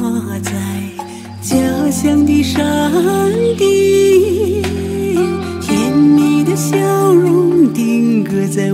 我在家乡的山顶甜蜜的笑容定格在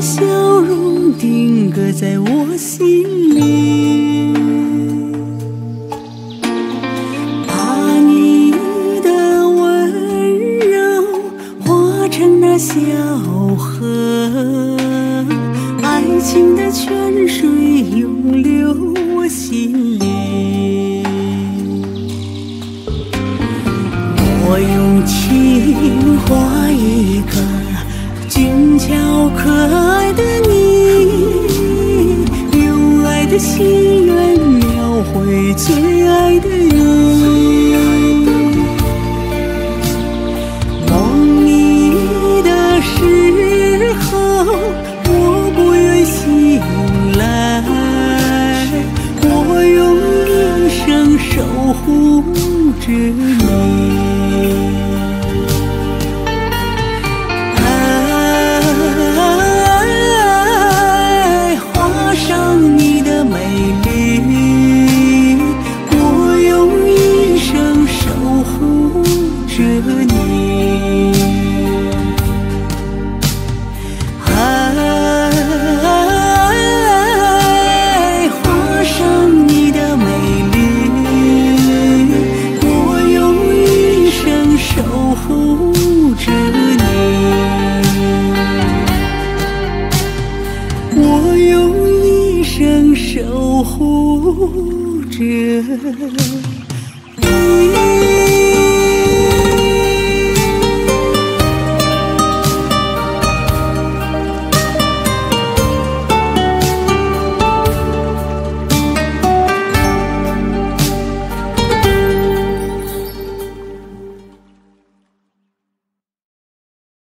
笑容定格在我心里。把你的温柔化成那小河，爱情的泉水永流我心里。我用情画一个俊俏可爱的你，用爱的心愿描绘最爱的你。梦你的时候，我不愿醒来，我用一生守护着你。护着。